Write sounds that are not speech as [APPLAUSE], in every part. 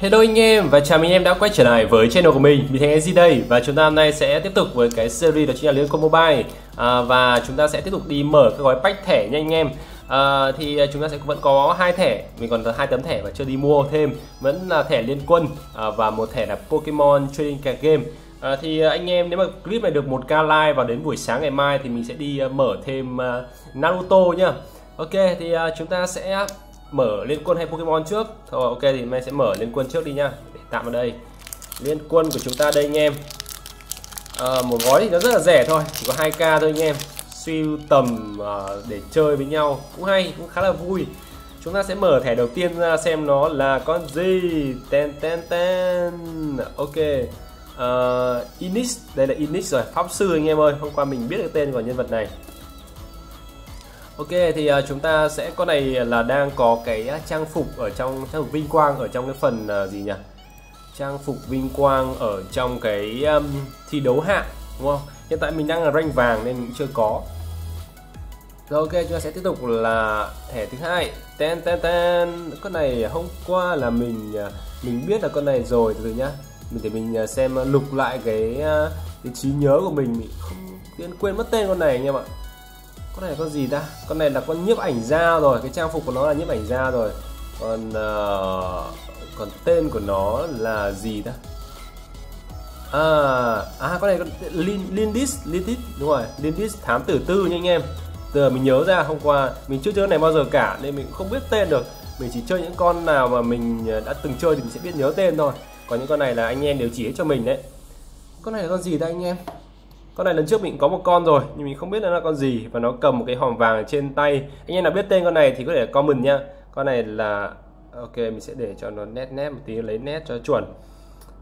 Hello anh em và chào mừng anh em đã quay trở lại với channel của mình. Mình Thành SG đây và chúng ta hôm nay sẽ tiếp tục với cái series đó chính là Liên Quân Mobile. À, Và chúng ta sẽ tiếp tục đi mở các gói pack thẻ nha anh em. À, Thì à, chúng ta sẽ vẫn có hai thẻ Mình còn hai tấm thẻ và chưa đi mua thêm. Vẫn là thẻ Liên Quân à, và một thẻ là Pokemon Trading Card Game. À, thì à, anh em nếu mà clip này được 1k like vào đến buổi sáng ngày mai thì mình sẽ đi à, mở thêm uh, Naruto nhá. Ok thì uh, chúng ta sẽ mở liên quân hay Pokemon trước? Thôi ok thì mình sẽ mở liên quân trước đi nhá để tạm ở đây. Liên quân của chúng ta đây anh em. À, một gói thì nó rất là rẻ thôi chỉ có 2k thôi anh em. Siêu tầm à, để chơi với nhau cũng hay cũng khá là vui. Chúng ta sẽ mở thẻ đầu tiên ra xem nó là con gì. Ten ten ten. Ok. Ờ, uh, Inis đây là Inis rồi pháp sư anh em ơi. Hôm qua mình biết được tên của nhân vật này. Ok thì uh, chúng ta sẽ con này là đang có cái à, trang phục ở trong trang phục vinh quang ở trong cái phần uh, gì nhỉ? Trang phục vinh quang ở trong cái um, thi đấu hạng đúng không? Hiện tại mình đang là rank vàng nên mình chưa có. Rồi ok chúng ta sẽ tiếp tục là thẻ thứ hai. Ten ten ten. Con này hôm qua là mình mình biết là con này rồi từ từ nhá. Mình để mình xem lục lại cái cái trí nhớ của mình, mình không quên mất tên con này anh em ạ con này con gì ta? Con này là con nhiếp ảnh da rồi. Cái trang phục của nó là nhiếp ảnh da rồi. Còn uh, còn tên của nó là gì ta? À à con này con Lindis Lindis đúng rồi. Lindis thám tử tư nha anh em. Giờ mình nhớ ra hôm qua mình chưa chơi này bao giờ cả nên mình không biết tên được. Mình chỉ chơi những con nào mà mình ờ, đã từng chơi thì mình sẽ biết nhớ tên thôi. Còn những con này là anh em đều chỉ cho mình đấy. Con này là con gì ta anh em? Con này lần trước mình có một con rồi nhưng mình không biết là con gì và nó cầm một cái hòm vàng ở trên tay. Anh em nào biết tên con này thì có thể comment nhá. Con này là ok mình sẽ để cho nó nét nét một tí lấy nét cho chuẩn.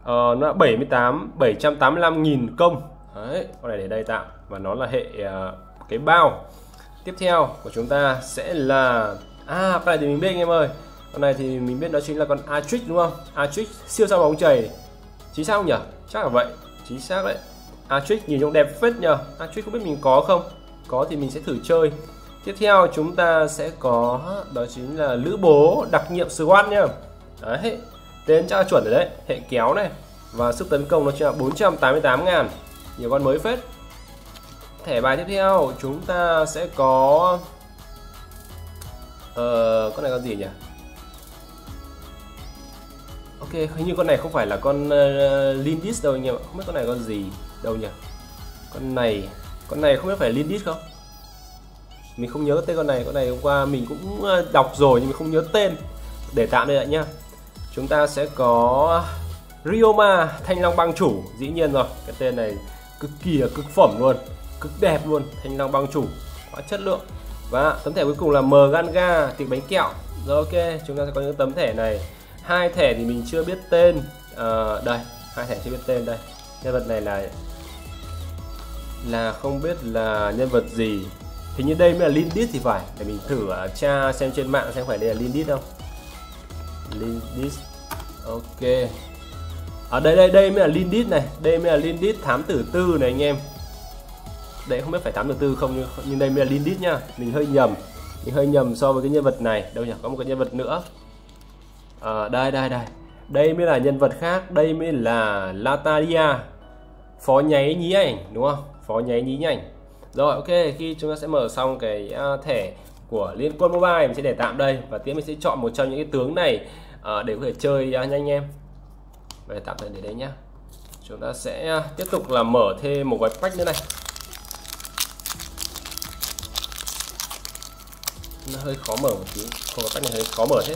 Ờ, nó là 78 785 nghìn công. Đấy con này để đây tạm và nó là hệ uh, cái bao. Tiếp theo của chúng ta sẽ là à con này thì mình biết anh em ơi. Con này thì mình biết đó chính là con Atrix đúng không? Atrix siêu sao bóng chảy. Chính xác không nhỉ? Chắc là vậy. Chính xác đấy. Atrix nhìn trông đẹp phết nhờ. Atrix không biết mình có không? Có thì mình sẽ thử chơi. Tiếp theo chúng ta sẽ có đó chính là lữ bố đặc nhiệm SWAT nhá đấy tên chắc là chuẩn rồi đấy. Hệ kéo này. Và sức tấn công nó chỉ là 488 ngàn. Nhiều con mới phết. Thẻ bài tiếp theo chúng ta sẽ có Ờ, con này con gì nhỉ? Ok hình như con này không phải là con ờ, uh, Lindis đâu anh em ạ. Không biết con này con gì đâu nhỉ? Con này con này không biết phải Lindis không? Mình không nhớ tên con này con này hôm qua mình cũng ờ, đọc rồi nhưng mình không nhớ tên. Để tạm đây lại nhá. Chúng ta sẽ có Ryoma thanh long băng chủ. Dĩ nhiên rồi cái tên này cực kỳ là cực phẩm luôn cực đẹp luôn thanh long băng chủ. Quá chất lượng. Và tấm thẻ cuối cùng là M Ganga tiệc bánh kẹo. Rồi ok chúng ta sẽ có những tấm thẻ này hai thẻ thì mình chưa biết tên. À, đây hai thẻ chưa biết tên đây. Nhân vật này là là không biết là nhân vật gì. Hình như đây mới là Lindis thì phải. Để mình thử uh, tra xem trên mạng xem phải đây là Lindis không. Lindis ok. Ở đây đây đây mới là Lindis này. Đây mới là Lindis thám tử tư này anh em. Đây không biết phải thám tử tư không nhưng, nhưng đây mới là Lindis nhá. Mình hơi nhầm. Mình hơi nhầm so với cái nhân vật này. Đâu nhỉ? Có một cái nhân vật nữa à, đây đây đây. Đây mới là nhân vật khác đây mới là Lataria. Phó nháy nhí ảnh đúng không? Phó nháy nhí ảnh rồi ok khi chúng ta sẽ mở xong cái uh, thẻ của liên quân mobile mình sẽ để tạm đây. Và tiếp mình sẽ chọn một trong những cái tướng này uh, để có thể chơi uh, nhanh em. Về tạm thời để đấy nhá. Chúng ta sẽ uh, tiếp tục là mở thêm một gói pack nữa này. Nó hơi khó mở một tí. Không có pack này hơi khó mở thế.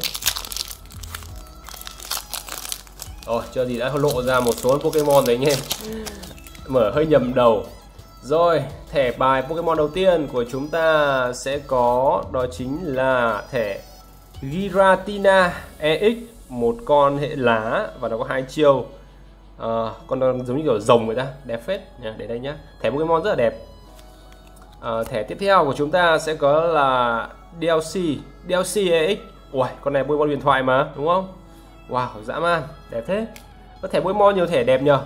Rồi chưa gì đã lộ ra một số Pokemon đấy anh em mở hơi nhầm đầu. Rồi thẻ bài Pokemon đầu tiên của chúng ta sẽ có đó chính là thẻ Giratina EX một con hệ lá và nó có hai chiêu. À, con nó giống như kiểu rồng người ta đẹp phết. Nha để đây nhá. Thẻ Pokemon rất là đẹp. À, thẻ tiếp theo của chúng ta sẽ có là DLC DLC EX Ui, con này Pokemon huyền thoại mà đúng không? Wow, dã man, đẹp thế. Có thẻ Pokemon nhiều thẻ đẹp nhờ.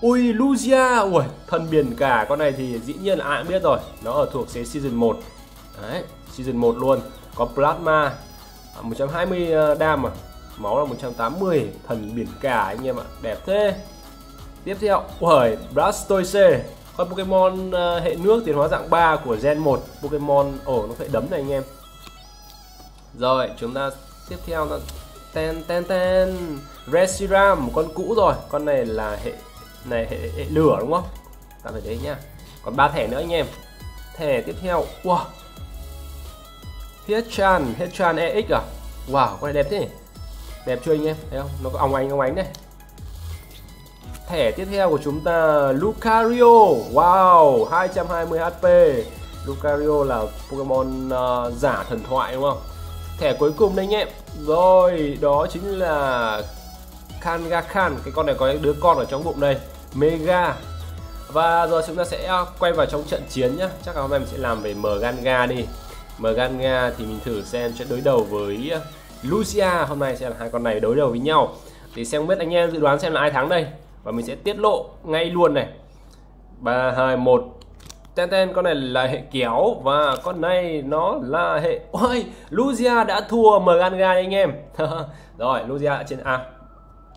Ui, Lucia. Ui, thân biển cả Con này thì dĩ nhiên là ai cũng biết rồi. Nó ở thuộc thế Season 1 Đấy, Season 1 luôn. Có Plasma à, 120 dam à, đam à. Máu là 180 thần biển cả anh em ạ. Đẹp thế. Tiếp theo ui Blastoise. Con Pokemon à, hệ nước tiến hóa dạng 3 của Gen 1 Pokemon ồ nó phải đấm này anh em. Rồi chúng ta tiếp theo là ten ten ten. Reshiram một con cũ rồi. Con này là hệ này hệ, hệ lửa đúng không? Ta phải đấy nhá còn ba thẻ nữa anh em. Thẻ tiếp theo. Wow. Hechan Hechan EX à? Wow con này đẹp thế đẹp chưa anh em? Thấy không? Nó có óng ánh óng ánh này thẻ tiếp theo của chúng ta Lucario. Wow 220 HP Lucario là Pokemon uh, giả thần thoại đúng không? Thẻ cuối cùng đây anh em. Rồi, đó chính là Kangakan cái con này có đứa con ở trong bụng đây, Mega. Và giờ chúng ta sẽ à, quay vào trong trận chiến nhá. Chắc là hôm nay mình sẽ làm về Mganga đi. Mganga thì mình thử xem sẽ đối đầu với à, Lucia. Hôm nay sẽ là hai con này đối đầu với nhau. Thì xem biết anh em dự đoán xem là ai thắng đây. Và mình sẽ tiết lộ ngay luôn này. 3 2 1 Ten Ten con này là hệ kéo và con này nó là hệ ôi Lucia đã thua Merganga anh em. [LAUGHS] Rồi Lucia trên A.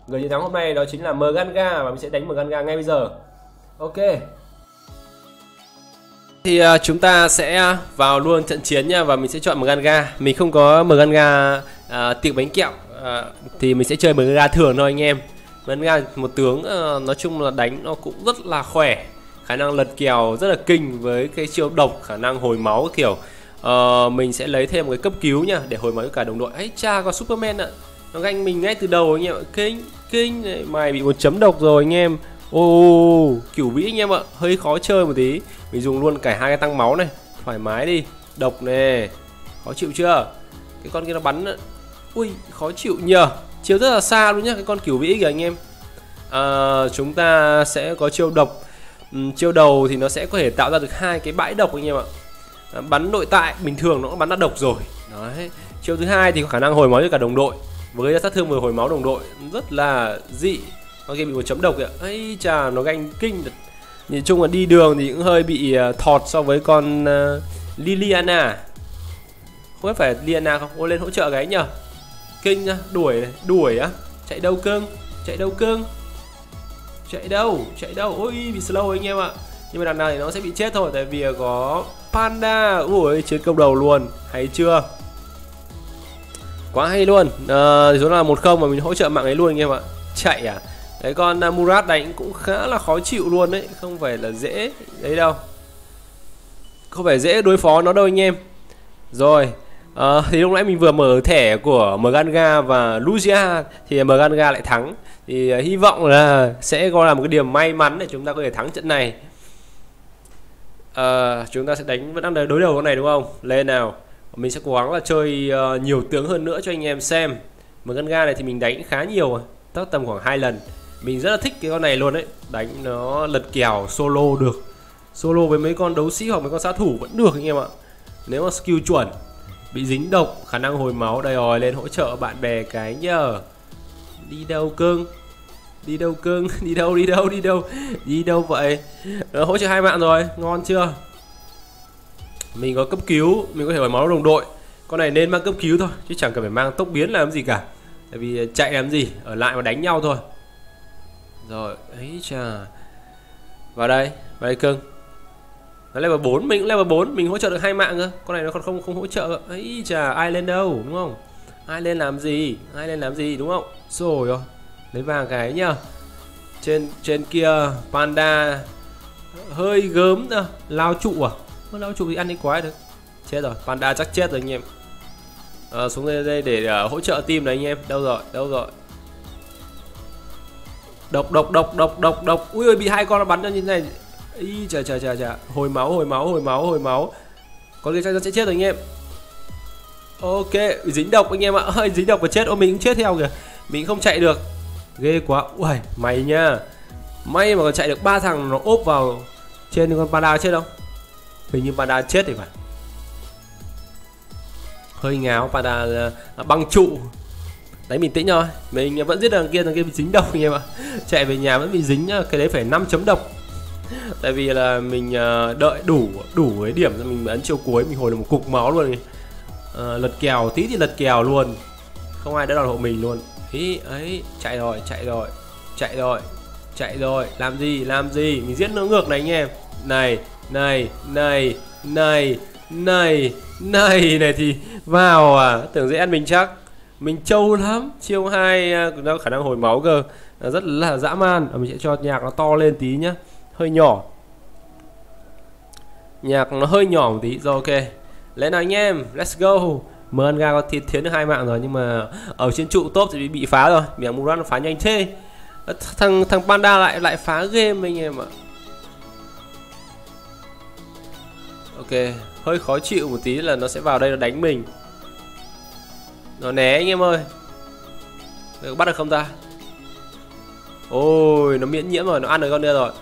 Người chiến thắng hôm nay đó chính là Merganga và mình sẽ đánh Merganga ngay bây giờ. Ok. Thì uh, chúng ta sẽ vào luôn trận chiến nha và mình sẽ chọn Merganga mình không có Merganga uh, à, tiệc bánh kẹo uh, thì mình sẽ chơi Merganga thường thôi anh em. Merganga một tướng uh, nói chung là đánh nó cũng rất là khỏe khả năng lật kèo rất là kinh với cái chiêu độc khả năng hồi máu kiểu uh, mình sẽ lấy thêm một cái cấp cứu nha để hồi máu cả đồng đội. Ấy cha có superman ạ. Nó ganh mình ngay từ đầu anh em ạ. Kinh kinh. Này. mày bị một chấm độc rồi anh em. Ô oh, kiểu vĩ anh em ạ. Hơi khó chơi một tí. Mình dùng luôn cả hai cái tăng máu này. Thoải mái đi. Độc nè. Khó chịu chưa? Cái con kia nó bắn ui khó chịu nhờ. Chiêu rất là xa luôn nhá cái con kiểu vĩ kìa anh em. À, chúng ta sẽ có chiêu độc. Ừ, chiêu đầu thì nó sẽ có thể tạo ra được hai cái bãi độc anh em ạ. À, bắn nội tại bình thường nó cũng bắn đã độc rồi. Đấy. Chiêu thứ hai thì có khả năng hồi máu cho cả đồng đội. Với sát thương vừa hồi máu đồng đội. Rất là dị. Con kia bị một chấm độc kìa ấy chà nó ganh kinh nhìn chung là đi đường thì cũng hơi bị à, thọt so với con uh, Liliana. Không biết phải Liliana không? Ô lên hỗ trợ cái nhờ. Kinh nhá đuổi đuổi á. Chạy đâu cương, chạy đâu cương chạy đâu? Chạy đâu? Ôi bị slow anh em ạ. Nhưng mà đằng này nó sẽ bị chết thôi tại vì có panda. Ui chiến công đầu luôn. Hay chưa? Quá hay luôn. À, số là một không mà mình hỗ trợ mạng ấy luôn anh em ạ. Chạy à? Đấy con à, Murat đánh cũng khá là khó chịu luôn đấy không phải là dễ. Đấy đâu. Không phải dễ đối phó nó đâu anh em. Rồi à, thì lúc nãy mình vừa mở thẻ của Mganga và Lucia thì Mganga lại thắng. Thì uh, hy vọng là sẽ có là một cái điểm may mắn để chúng ta có thể thắng trận này. Uh, chúng ta sẽ đánh vẫn đang đối đầu con này đúng không? Lên nào? Mình sẽ cố gắng là chơi uh, nhiều tướng hơn nữa cho anh em xem. Mganga này thì mình đánh khá nhiều tất tầm khoảng hai lần. Mình rất là thích cái con này luôn đấy. Đánh nó lật kèo solo được. Solo với mấy con đấu sĩ hoặc mấy con sát thủ vẫn được anh em ạ. Nếu mà skill chuẩn bị dính độc khả năng hồi máu đây rồi lên hỗ trợ bạn bè cái nhờ. Đi đâu cưng? Đi đâu cưng? [LAUGHS] Đi đâu đi đâu đi đâu? Đi đâu vậy? Đó, hỗ trợ hai mạng rồi ngon chưa? Mình có cấp cứu mình có thể hồi máu đồng đội. Con này nên mang cấp cứu thôi chứ chẳng cần phải mang tốc biến làm gì cả. Tại vì ờ, chạy làm gì ở lại mà đánh nhau thôi. Rồi ấy chà. Vào đây vào đây cưng nó level 4 mình cũng level 4 mình hỗ trợ được hai mạng cơ. Con này nó còn không không hỗ trợ ấy chà ai lên đâu đúng không? Ai lên làm gì? Ai lên làm gì đúng không? Rồi rồi lấy vàng cái nhá. Trên trên kia panda. Hơi gớm nữa. Lao trụ à? Lao trụ thì ăn đi quái được. Chết rồi panda chắc chết rồi anh em. À, xuống đây, đây để uh, hỗ trợ team này anh em. Đâu rồi đâu rồi? Độc độc độc độc độc độc. Ui ơi bị hai con nó bắn cho như thế này ý, chà chà chà chà. Hồi máu hồi máu hồi máu hồi máu. Có kia chắc sẽ chết rồi, anh em. Ok, dính độc, anh em ạ. Hơi dính độc và chết. Ô, mình cũng chết theo kìa. Mình không chạy được. Ghê quá. Ui mày nha may mà còn chạy được ba thằng nó ốp vào trên con panda chết không hình như panda chết thì phải. Hơi ngáo, panda à, à, băng trụ. Đấy, mình tĩnh thôi. Mình vẫn giết thằng kia thằng kia bị dính độc, anh em ạ. Chạy về nhà vẫn bị dính nhá cái đấy phải 5 chấm độc. [LAUGHS] tại vì là mình ờ, đợi đủ đủ cái điểm rồi mình ấn chiều cuối mình hồi được một cục máu luôn à, lật kèo tí thì lật kèo luôn. Không ai đỡ đòn hộ mình luôn. Ý ấy chạy rồi chạy rồi chạy rồi chạy rồi. Làm gì làm gì? Mình giết nó ngược này anh em. Này này này này này này này thì vào à. Tưởng dễ ăn mình chắc. Mình trâu lắm. Chiêu hai à, nó khả năng hồi máu cơ. Rất là dã man. À, mình sẽ cho nhạc nó to lên tí nhá hơi nhỏ. Nhạc nó hơi nhỏ một tí rồi ok. Lên nào anh em let's go. Manga có thiệt thiến được hai mạng rồi nhưng mà ở trên trụ top thì bị bị phá rồi. Mẹ Murat nó phá nhanh thế. Ờ, thằng thằng Panda lại lại phá game anh em ạ. Ok hơi khó chịu một tí là nó sẽ vào đây nó đánh mình. Nó né anh em ơi. Được, bắt được không ta? Ôi nó miễn nhiễm rồi nó ăn được con kia rồi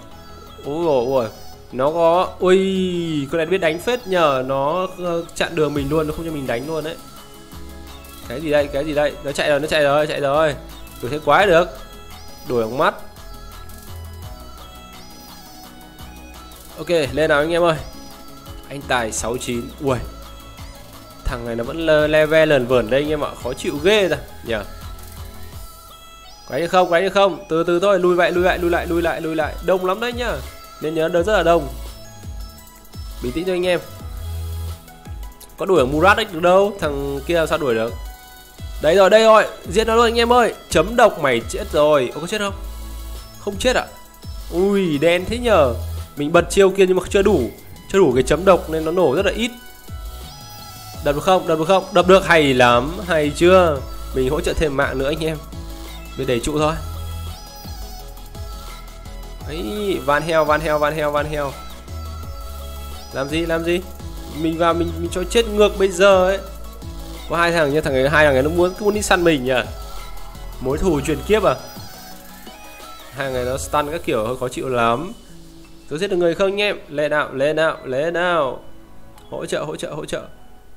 ôi ôi ôi, nó có, ui, con này biết đánh phết nhờ, nó ờ, chặn đường mình luôn, nó không cho mình đánh luôn đấy. Cái gì đây, cái gì đây? Nó chạy rồi, nó chạy rồi chạy rồi. Đuổi thế quái được. Đuổi bằng mắt. Ok, lên nào anh em ơi. Anh tài 69 ui, thằng này nó vẫn level lần vẩn đây anh em ạ, khó chịu ghê ra nhỉ quấy như không? Quấy như không? Từ từ thôi lùi lại lùi lại lùi lại lùi lại lùi lại. Đông lắm đấy nhá. Nên nhớ đỡ rất là đông. Bình tĩnh cho anh em. Có đuổi Murat được đâu? Thằng kia sao đuổi được? Đấy rồi đây rồi. Giết nó luôn anh em ơi. Chấm độc mày chết rồi. Ô, có chết không? Không chết à? Ui đen thế nhờ. Mình bật chiêu kia nhưng mà chưa đủ. Chưa đủ cái chấm độc nên nó nổ rất là ít. Đập được không? Đập được không? Đập được. Hay lắm. Hay chưa? Mình hỗ trợ thêm mạng nữa anh em mình đẩy trụ thôi. Ấy, van heo van heo van heo van heo. Làm gì làm gì? Mình vào, mình mình cho chết ngược bây giờ ấy. Có hai thằng như thằng ấy, hai thằng ấy nó muốn muốn đi săn mình nhỉ mối thù truyền kiếp à? Hai người nó stun các kiểu, hơi khó chịu lắm. Tôi giết được người không anh em lên nào lên nào lên nào. Hỗ trợ hỗ trợ hỗ trợ.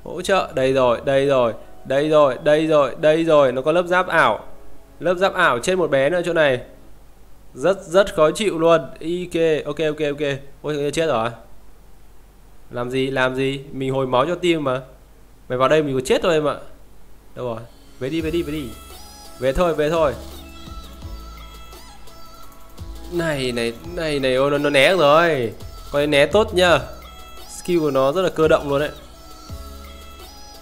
Hỗ trợ. Đây rồi đây rồi đây rồi đây rồi đây rồi. Nó có lớp giáp ảo lớp giáp ảo trên một bé nữa chỗ này. Rất rất khó chịu luôn. Ik ok ok ok. Ôi chết rồi. Làm gì làm gì? Mình hồi máu cho tim mà. Mày vào đây mình có chết thôi em ạ. Đâu rồi? Về đi về đi về đi. Về thôi về thôi. Này này này này ôi nó, nó né rồi. Coi né tốt nhá. Skill của nó rất là cơ động luôn đấy.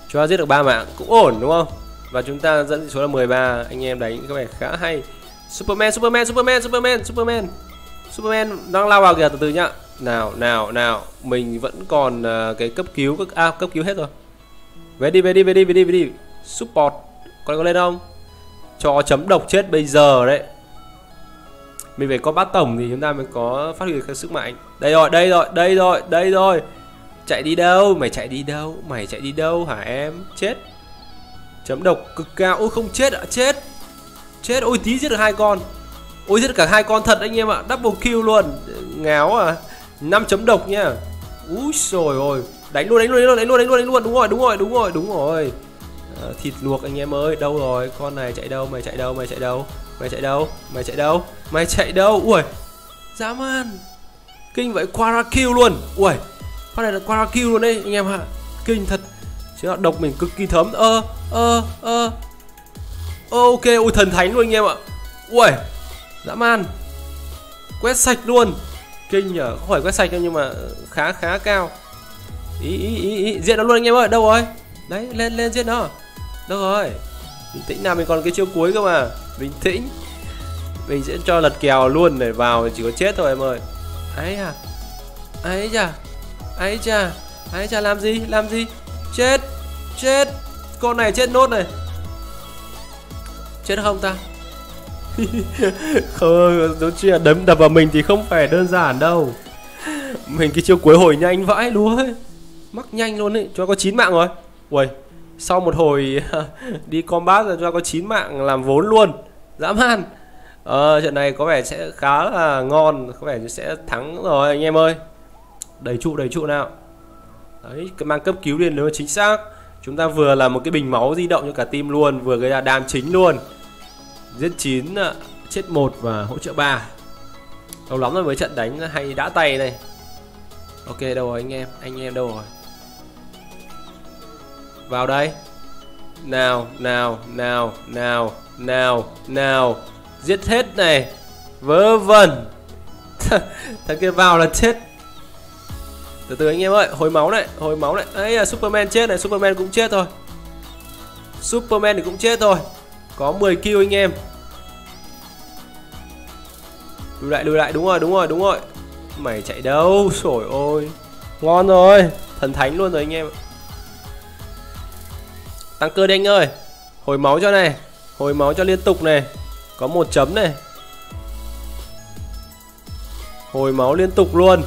Cho giết được ba mạng cũng ổn đúng không? Và chúng ta dẫn số là 13 anh em đánh có vẻ khá hay. Superman Superman Superman Superman Superman. Superman đang lao vào kìa từ từ nhá. Nào nào nào. Mình vẫn còn uh, cái cấp cứu các à, cấp cứu hết rồi. Về đi về đi về đi về đi về đi. Support. Còn có lên không? Cho chấm độc chết bây giờ đấy. Mình phải có bát tổng thì chúng ta mới có phát huy được sức mạnh. Đây rồi đây rồi đây rồi đây rồi. Chạy đi đâu? Mày chạy đi đâu? Mày chạy đi đâu hả em? Chết chấm độc cực cao. Ôi không chết ạ à, chết. Chết. Ôi tí giết được hai con. Ôi giết cả hai con thật anh em ạ. Double kill luôn. Ngáo à. Năm chấm độc nha. Úi rồi ôi. Đánh luôn đánh luôn đánh luôn đánh luôn đánh luôn đánh luôn. Đúng rồi đúng rồi đúng rồi đúng rồi. À, thịt luộc anh em ơi. Đâu rồi? Con này chạy đâu? Mày chạy đâu? Mày chạy đâu? Mày chạy đâu? Mày chạy đâu? Mày chạy đâu? Ui. Dã man. Kinh vậy quara kill luôn. Ui. Con này là quara kill luôn đấy anh em ạ. Kinh thật chứ độc mình cực kỳ thấm. Ơ ơ ơ. Ok ui thần thánh luôn anh em ạ. Ui dã man. Quét sạch luôn. Kinh nhở không phải quét sạch đâu nhưng mà khá khá cao. Ý ý ý, ý. diện nó luôn anh em ơi đâu rồi? Đấy lên lên giết nó. Đâu rồi? Bình tĩnh nào mình còn cái chiêu cuối cơ mà. Bình tĩnh. Mình sẽ cho lật kèo luôn để vào chỉ có chết thôi em ơi. Ấy à ấy chà. Ấy chà. Ấy chà làm gì? Làm gì? Chết. Chết. Con này chết nốt này. Chết không ta? [LAUGHS] Không giống như là đấm đập vào mình thì không phải đơn giản đâu. Mình cái chiêu cuối hồi nhanh vãi luôn ấy. Mắc nhanh luôn ấy. Cho có 9 mạng rồi. Ui sau một hồi [LAUGHS] đi combat rồi cho có 9 mạng làm vốn luôn. Dã man. Ờ, trận này có vẻ sẽ khá là ngon. Có vẻ sẽ thắng rồi anh em ơi. Đầy trụ đầy trụ nào đấy mang cấp cứu lên nếu chính xác. Chúng ta vừa là một cái bình máu di động cho cả team luôn, vừa gây ra đam chính luôn. Giết 9 à, chết một và hỗ trợ 3 lâu lắm rồi mới trận đánh, hay đã tay này ok, đâu rồi anh em? Anh em đâu rồi? Vào đây. Nào nào nào nào nào nào. Giết hết này. Vớ vẩn. [LAUGHS] Thằng kia vào là chết từ từ anh em ơi, hồi máu này, hồi máu này. Ấy à, superman chết này, superman cũng chết thôi. Superman thì cũng chết thôi. Có 10 kill anh em. Lùi lại lùi lại, đúng rồi đúng rồi đúng rồi. Mày chạy đâu? Sổi ôi ngon rồi. Thần thánh luôn rồi anh em tăng cơ đi anh ơi. Hồi máu cho này, hồi máu cho liên tục này. Có một chấm này. Hồi máu liên tục luôn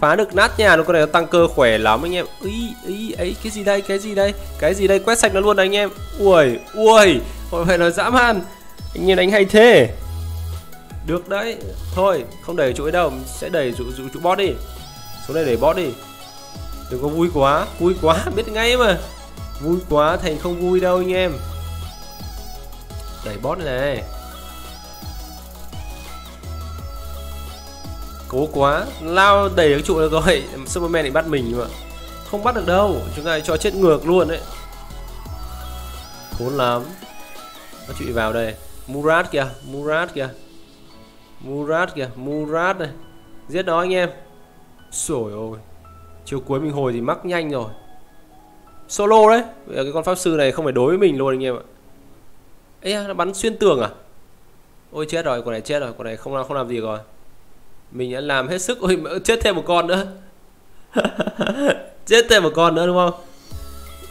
phá được nát nhà nó con này nó tăng cơ khỏe lắm anh em. Ý ý ấy cái gì đây cái gì đây? Cái gì đây? Quét sạch nó luôn anh em. Ui ui hồi phải là dã man. Anh em đánh hay thế. Được đấy. Thôi không đẩy trụ ấy đâu sẽ đẩy trụ trụ, trụ bot đi. Xuống đây để bot đi. Đừng có vui quá. Vui quá [LAUGHS] biết ngay mà. Vui quá thành không vui đâu anh em. Đẩy bot này, cố quá. Lao đẩy cái trụ rồi. Superman định bắt mình mà. Không bắt được đâu. Chúng ta cho chết ngược luôn đấy khốn lắm. Nó chị vào đây? Murat kìa. Murat kìa. Murat kìa. Murat này. Giết nó anh em. Sổi ôi. Chiều cuối mình hồi thì mắc nhanh rồi. Solo đấy. Bây giờ cái con pháp sư này không phải đối với mình luôn anh em ạ. Ấy nó bắn xuyên tường à? Ôi, chết rồi. Con này chết rồi. Con này không làm không làm gì rồi mình đã làm hết sức ôi chết thêm một con nữa. [LAUGHS] Chết thêm một con nữa đúng không?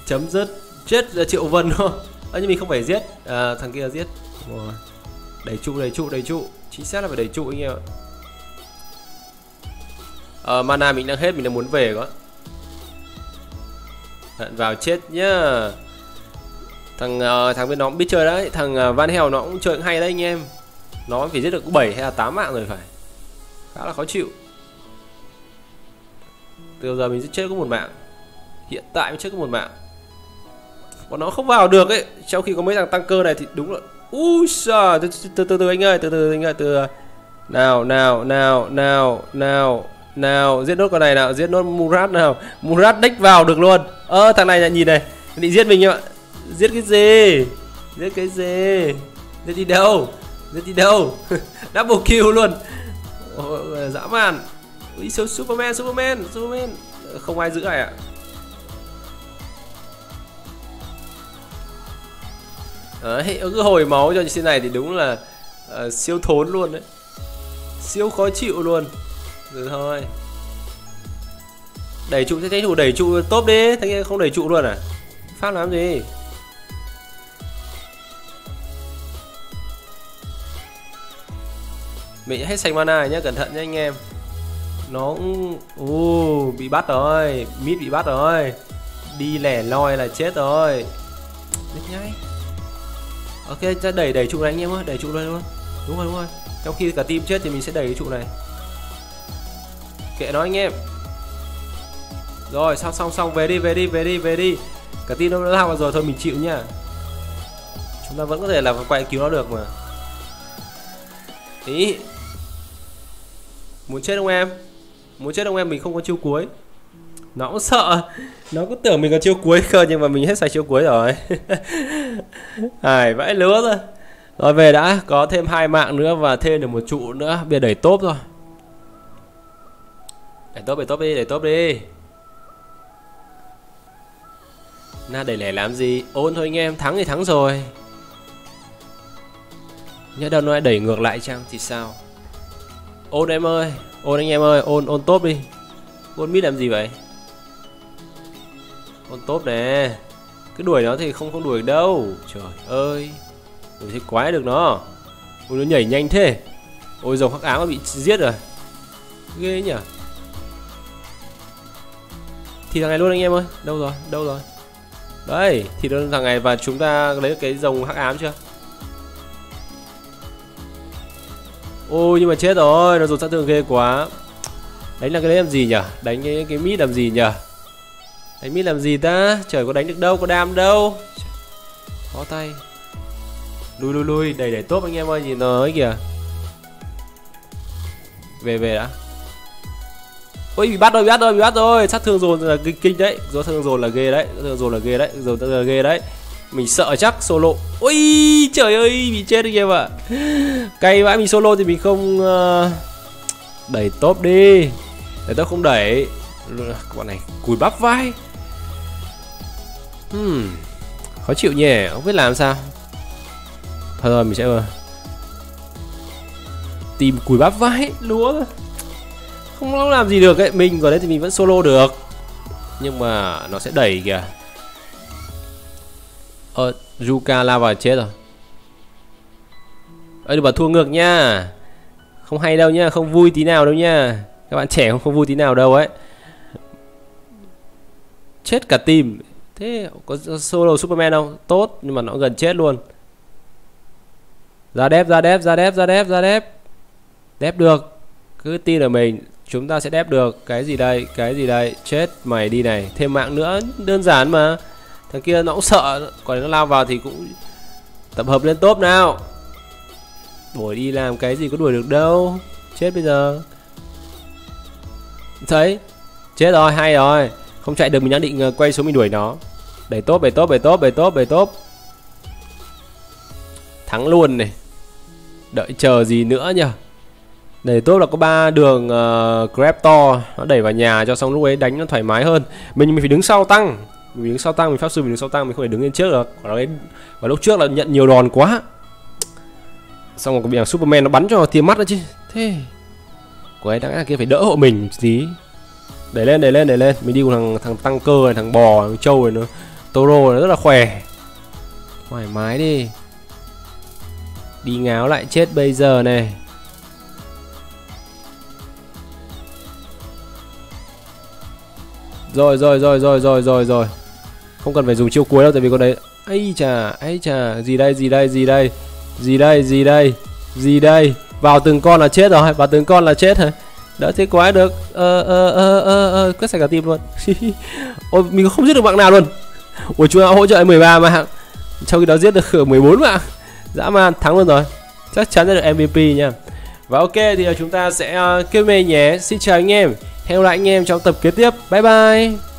Chấm dứt. Chết là triệu vân thôi à, nhưng mình không phải giết. À, thằng kia giết. Rồi. Đẩy trụ đẩy trụ đẩy trụ. Chính xác là phải đẩy trụ anh em ạ. À, mana mình đang hết mình đang muốn về quá. Hận vào chết nhá. Thằng uh, thằng bên nó cũng biết chơi đấy. Thằng uh, van heo nó cũng chơi cũng hay đấy anh em. Nó phải giết được 7 hay là 8 mạng rồi phải khá là khó chịu. Từ giờ mình sẽ chết có một mạng. Hiện tại mình chết có một mạng. Bọn nó không vào được ấy. Trong khi có mấy thằng tăng cơ này thì đúng là ui giời từ, từ từ từ anh ơi từ từ anh ơi từ nào nào nào nào nào nào giết nốt con này nào giết nốt murat nào. Murat đích vào được luôn. Ơ thằng này nhìn này định giết mình ạ giết cái gì? Giết cái gì? Giết đi đâu? Giết đi đâu? [LAUGHS] Double kill luôn. Ôi, dã man. Ui, Superman, Superman, Superman. Ờ, không ai giữ này ạ. Đấy, cứ hồi máu cho trên này thì đúng là uh, siêu thốn luôn đấy. Siêu khó chịu luôn. Rồi thôi. Đẩy trụ, thế thủ đẩy trụ tốt đi. Thế không đẩy trụ luôn à? Phát làm gì? Mình hết xanh mana nhá, cẩn thận nhá anh em. Nó cũng... Uh, bị bắt rồi Mid bị bắt rồi. Đi lẻ loi là chết rồi. Biết ngay Ok, ra đẩy đẩy trụ này anh em ơi, đẩy trụ này luôn. Đúng rồi, đúng rồi. Trong khi cả team chết thì mình sẽ đẩy cái trụ này. Kệ nó anh em. Rồi, xong xong xong, về đi, về đi, về đi, về đi. Cả team nó đã lao vào rồi, thôi mình chịu nhá. Chúng ta vẫn có thể là quay cứu nó được mà. Ý Muốn chết không em. Muốn chết không em mình không có chiêu cuối. Nó cũng sợ. Nó cũng tưởng mình có chiêu cuối cơ, Nhưng mà mình hết sạch chiêu cuối rồi. [LAUGHS] Hải vãi lứa rồi. Rồi về đã, Có thêm hai mạng nữa Và thêm được một trụ nữa. Bây giờ đẩy top rồi Đẩy top đẩy top đi, Đẩy top đi. Na đẩy lẻ làm gì? Ôn thôi anh em, Thắng thì thắng rồi. Nhớ đâu nó lại đẩy ngược lại chăng? Thì sao? Ôn em ơi, ôn anh em ơi, ôn ôn top đi. Ôn mít làm gì vậy? Ôn top nè. Cứ đuổi nó thì không không đuổi đâu. Trời ơi, đuổi thế quái được nó. Ôi nó nhảy nhanh thế. Ôi dòng hắc ám nó bị giết rồi. Ghê nhỉ. Thì thằng này luôn anh em ơi. Đâu rồi đâu rồi. Đây thì thằng này và chúng ta lấy cái dòng hắc ám chưa? Ôi nhưng mà chết rồi, nó dùng sát thương ghê quá. Đánh là cái đấy làm gì nhỉ? Đánh cái cái mít làm gì nhỉ? Đánh mít làm gì ta? Trời có đánh được đâu, có đam đâu. Khó tay. Lui lui lui, đẩy đẩy tốt anh em ơi, nhìn nó ấy kìa. Về về đã. Ôi bị bắt rồi, bị bắt rồi, bị bắt rồi. Sát thương dồn là kinh, kinh đấy. sát thương dồn là ghê đấy, sát thương dồn là ghê đấy, dồn là ghê đấy mình sợ chắc solo. Ui trời ơi bị chết đi em ạ. Cay vãi mình solo thì mình không uh, đẩy top đi. Để tôi không đẩy. Bọn này cùi bắp vai. Hmm. khó chịu nhỉ. Không biết làm sao. Thôi rồi mình sẽ ờ, tìm cùi bắp vai. Lúa. Không làm gì được ấy. Mình vào đấy thì mình vẫn solo được. Nhưng mà nó sẽ đẩy kìa. Ờ, Yuka lao vào chết rồi. Ơ, bảo thua ngược nha. Không hay đâu nha, không vui tí nào đâu nha Các bạn trẻ không, không vui tí nào đâu ấy. Chết cả team. Thế có solo Superman không? Tốt, nhưng mà nó gần chết luôn. Ra đép, ra đép, ra đép, ra đép, ra đép Đép được. Cứ tin ở mình Chúng ta sẽ đép được. Cái gì đây, cái gì đây? Chết mày đi này. Thêm mạng nữa, đơn giản mà thằng kia nó cũng sợ còn nó lao vào thì cũng tập hợp lên top nào. Đuổi đi làm cái gì có đuổi được đâu. Chết bây giờ. Thấy? Chết rồi hay rồi. Không chạy được mình đang định ờ, quay xuống mình đuổi nó. Đẩy top đẩy top đẩy top đẩy top đẩy top. Thắng luôn này. Đợi chờ gì nữa nhỉ? Đẩy top là có ba đường uh, grab to. Nó đẩy vào nhà cho xong lúc ấy đánh nó thoải mái hơn. Mình mình phải đứng sau tăng mình đứng sau tăng mình pháp sư, mình đứng sau tăng mình không thể đứng lên trước được. Và đấy và lúc trước là nhận nhiều đòn quá. Xong rồi có bị thằng superman nó bắn cho tia mắt đó chứ. Thế của ấy đáng kia phải đỡ hộ mình tí. Để lên để lên để lên. Mình đi cùng thằng thằng tăng cơ này, thằng bò, thằng trâu này nữa. Toro này rất là khỏe. Thoải mái đi. Đi ngáo lại chết bây giờ này. Rồi rồi rồi rồi rồi rồi rồi không cần phải dùng chiêu cuối đâu tại vì con đấy ấy chà ấy chà gì đây gì đây gì đây? Gì đây gì đây gì đây? Vào từng con là chết rồi vào từng con là chết hả đỡ thế quái được. Ờ ờ ờ ờ ờ quét sạch cả tim luôn. [LAUGHS] Ôi mình không giết được bạn nào luôn. Ôi chúng ta hỗ trợ 13 mạng trong khi đó giết được 14 mạng. Dã man thắng luôn rồi. Chắc chắn sẽ được mvp nha. Và ok thì chúng ta sẽ uh, kêu mê nhé. Xin chào anh em. Hẹn gặp lại anh em trong tập kế tiếp. Bye bye.